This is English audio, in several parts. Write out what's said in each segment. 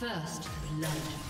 First blood.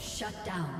Shut down.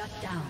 Shut down.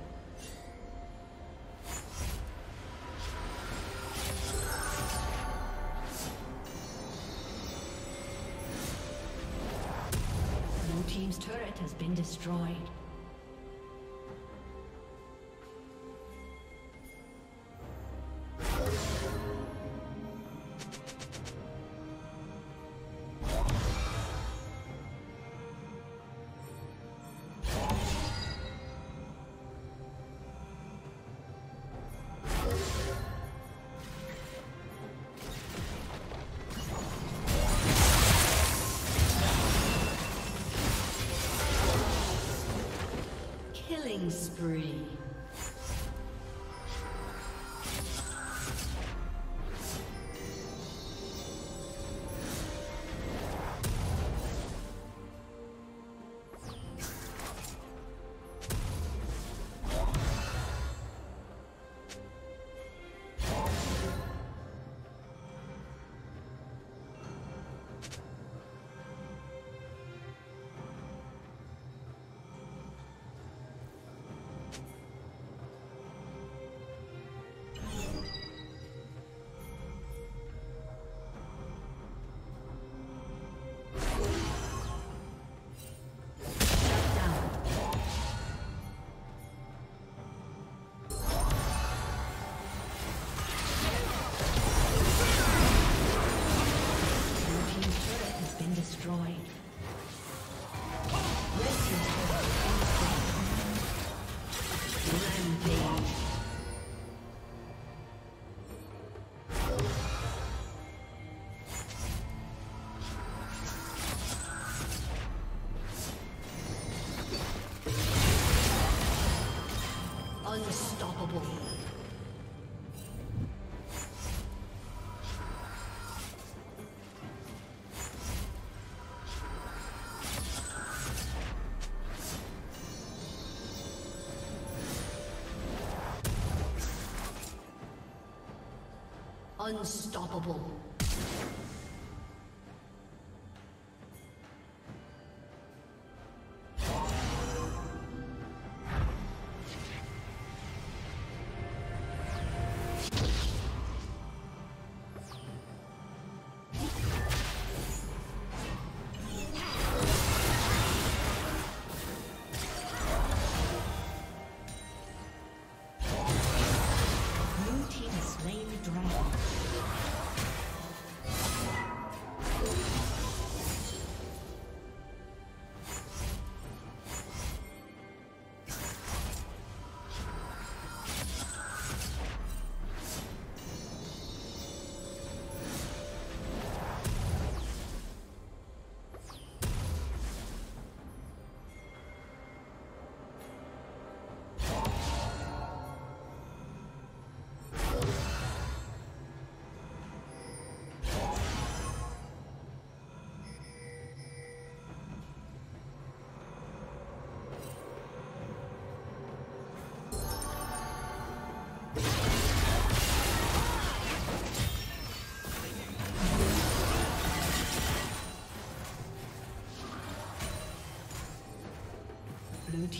Been destroyed. Killing spree. Unstoppable.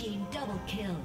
Team double kill.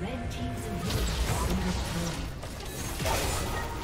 Red Team's inhibitor has been.